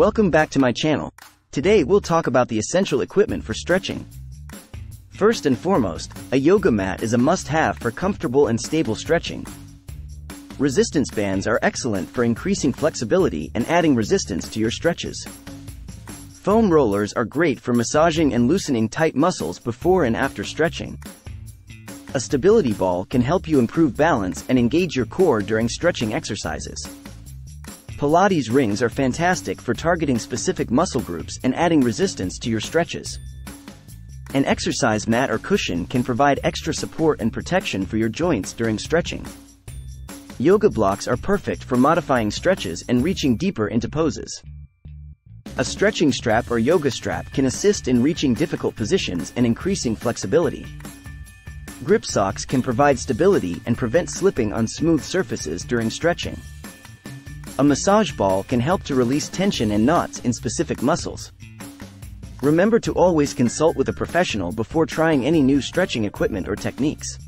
Welcome back to my channel. Today we'll talk about the essential equipment for stretching. First and foremost, a yoga mat is a must-have for comfortable and stable stretching. Resistance bands are excellent for increasing flexibility and adding resistance to your stretches. Foam rollers are great for massaging and loosening tight muscles before and after stretching. A stability ball can help you improve balance and engage your core during stretching exercises. Pilates rings are fantastic for targeting specific muscle groups and adding resistance to your stretches. An exercise mat or cushion can provide extra support and protection for your joints during stretching. Yoga blocks are perfect for modifying stretches and reaching deeper into poses. A stretching strap or yoga strap can assist in reaching difficult positions and increasing flexibility. Grip socks can provide stability and prevent slipping on smooth surfaces during stretching. A massage ball can help to release tension and knots in specific muscles. Remember to always consult with a professional before trying any new stretching equipment or techniques.